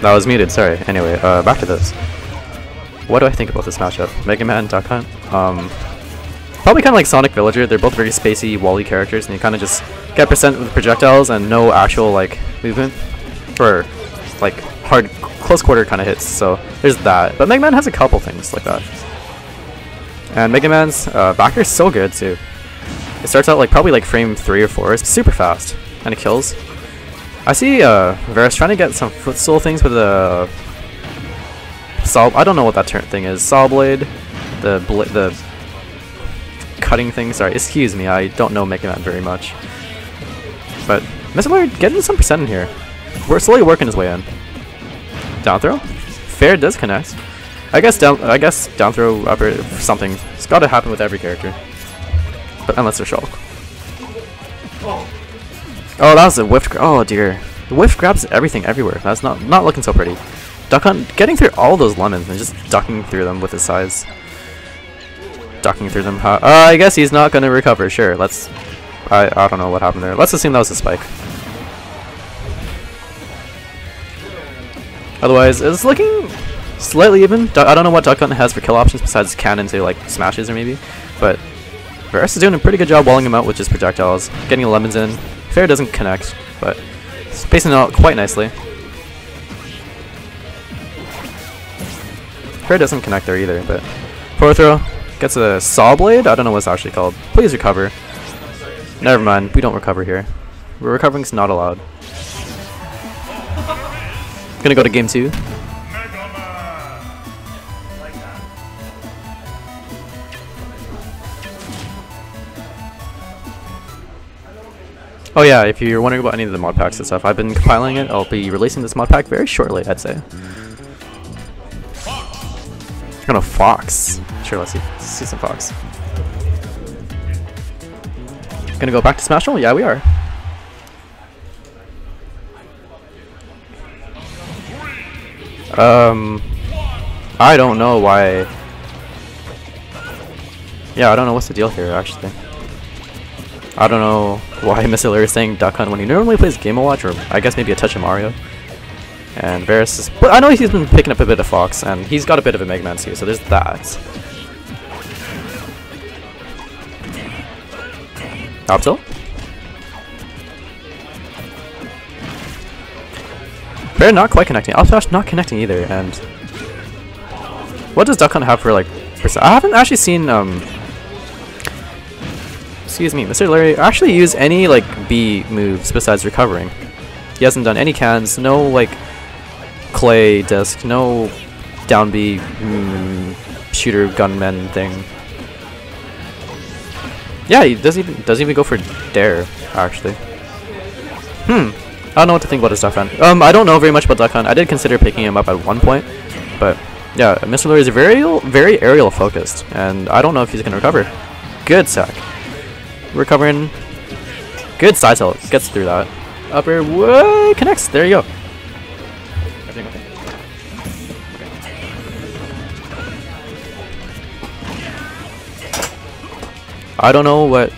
That was muted, sorry. Anyway, uh, back to this. What do I think about this matchup? Mega Man, Duck Hunt? Um, probably kind of like Sonic Villager. They're both very spacey, wally characters, and you kind of just get percent with projectiles and no actual like movement for like hard, close quarter kind of hits. So there's that. But Mega Man has a couple things like that. And Mega Man's uh, backer is so good too. It starts out like probably like frame three or four. It's super fast and it kills. I see uh, Varrest trying to get some footstool things with the saw. I don't know what that turn thing is. Saw blade, the the cutting thing. Sorry, excuse me. I don't know Mega Man very much. But Mr. Lord getting some percent in here. We're slowly working his way in. Down throw. Fair does connect. I guess down. I guess down throw upper something. It's got to happen with every character. But unless they're Shulk. Oh, that was a whiff. Oh dear, the whiff grabs everything everywhere. That's not not looking so pretty. Duck Hunt getting through all those lemons and just ducking through them with his size. Ducking through them. Uh, I guess he's not gonna recover. Sure, let's. I I don't know what happened there. Let's assume that was a spike. Otherwise, it's looking slightly even. I don't know what Duck Hunt has for kill options besides cannon to like smashes or maybe, but Varrest is doing a pretty good job walling him out with his projectiles, getting the lemons in, Fair doesn't connect, but spacing out quite nicely. Fair doesn't connect there either, but forward throw gets a saw blade. I don't know what it's actually called. Please recover. Never mind, we don't recover here. We're Recovering's not allowed. Gonna go to game two. Oh yeah, if you're wondering about any of the mod packs and stuff, I've been compiling it. I'll be releasing this mod pack very shortly, I'd say. Gonna Fox. Sure, let's see, let's see some Fox. Gonna go back to Smashville? Yeah, we are. Um, I don't know why. Yeah, I don't know what's the deal here, actually. I don't know why Mr. is saying Duck Hunt when he normally plays Game & Watch, or I guess maybe a touch of Mario. And Varrest is... But I know he's been picking up a bit of Fox, and he's got a bit of a Mega Man too, so there's that. Up tilt? Bair not quite connecting. Up not connecting either, and... What does Duck Hunt have for, like, percent? I haven't actually seen, um, excuse me, Mr. Larry actually use any like B moves besides recovering. He hasn't done any cans, no like clay disc, no down B mm, shooter gunman thing. Yeah, he doesn't even doesn't even go for dair actually. Hmm. I don't know what to think about his Duck Hunt. Um, I don't know very much about Duck Hunt. I did consider picking him up at one point, but yeah, Mr. Larry is very very aerial focused, and I don't know if he's gonna recover. Good sack. Recovering. Good side tilt. Gets through that. Upper. Whoa! Connects. There you go. Everything okay? I don't know what.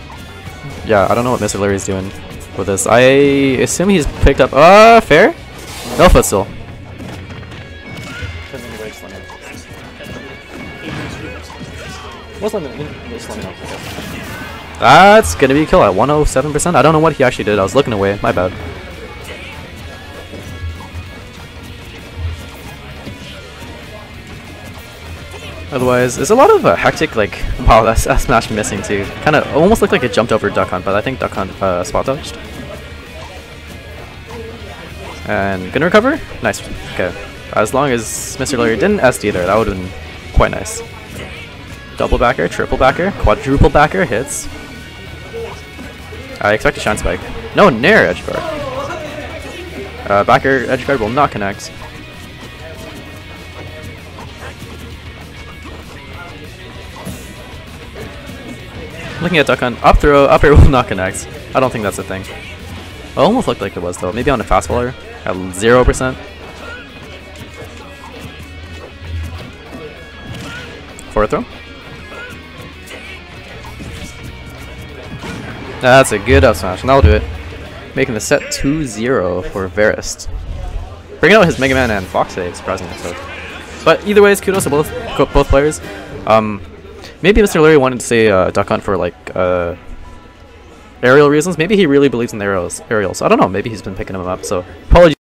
Yeah, I don't know what Mr. Larry's doing with this. I assume he's picked up. Uh, fair? No footstool. What's that's gonna be a kill at 107%. I don't know what he actually did. I was looking away. My bad. Otherwise, there's a lot of uh, hectic, like, wow, that's, that's Smash missing too. Kind of almost looked like it jumped over Duck Hunt, but I think Duck Hunt uh, spot dodged. And gonna recover? Nice. Okay. As long as Mr. Larry didn't SD there, that would have been quite nice. Double backer, triple backer, quadruple backer hits. I expect a Shine Spike. No, Nair Edge Guard. Uh, backer Edge Guard will not connect. Looking at Duck Hunt, up throw, up air will not connect. I don't think that's a thing. It almost looked like it was though. Maybe on a fast faller at 0%. Forward throw. That's a good up smash, and that'll do it. Making the set 2-0 for Varrest. bringing out his Mega Man and Fox today, surprisingly. So, but either ways, kudos to both both players. Um, maybe Mr. Larry wanted to say uh, Duck Hunt for like uh, aerial reasons. Maybe he really believes in the aerials. Aerials. I don't know. Maybe he's been picking them up. So apologies.